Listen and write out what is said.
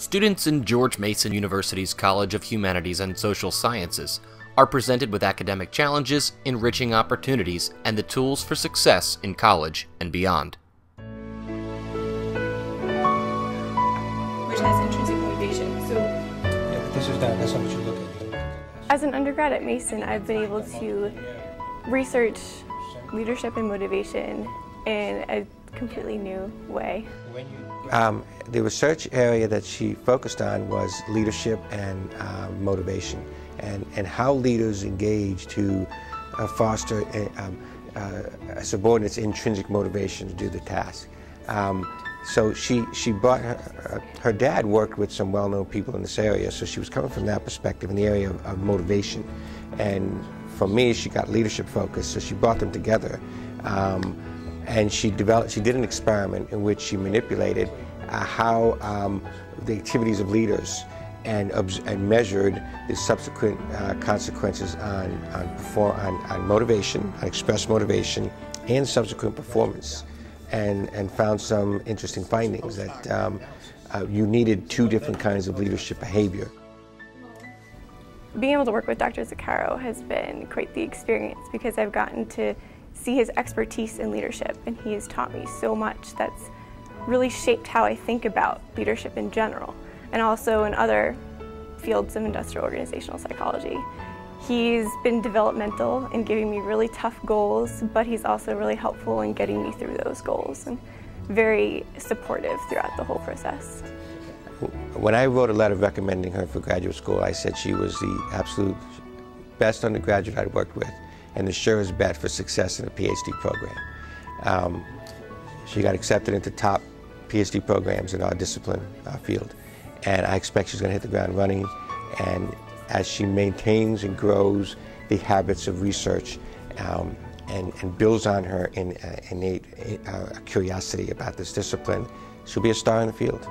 Students in George Mason University's College of Humanities and Social Sciences are presented with academic challenges, enriching opportunities, and the tools for success in college and beyond. which has intrinsic motivation. So Yeah, but this is not, that's not what you look at. You look at As an undergrad at Mason, I've been able to research leadership and motivation in a completely new way. Um, the research area that she focused on was leadership and um, motivation, and, and how leaders engage to uh, foster a, um, uh, a subordinate's intrinsic motivation to do the task. Um, so she, she brought her, her dad worked with some well-known people in this area, so she was coming from that perspective in the area of, of motivation. And for me, she got leadership focused, so she brought them together. Um, and she developed, she did an experiment in which she manipulated uh, how um, the activities of leaders and, and measured the subsequent uh, consequences on, on, perform- on, on motivation, on expressed motivation, and subsequent performance, and, and found some interesting findings that um, uh, you needed two different kinds of leadership behavior. Being able to work with Dr. Zaccaro has been quite the experience because I've gotten to see his expertise in leadership and he has taught me so much that's really shaped how I think about leadership in general and also in other fields of industrial organizational psychology. He's been developmental in giving me really tough goals, but he's also really helpful in getting me through those goals and very supportive throughout the whole process. When I wrote a letter recommending her for graduate school, I said she was the absolute best undergraduate I'd worked with and the surest bet for success in a PhD program. Um, she got accepted into top PhD programs in our discipline our field, and I expect she's going to hit the ground running. And as she maintains and grows the habits of research um, and, and, builds on her in, uh, innate uh, curiosity about this discipline, she'll be a star in the field.